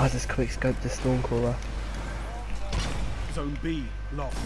I just quick scoped the Stormcaller. Zone B locked.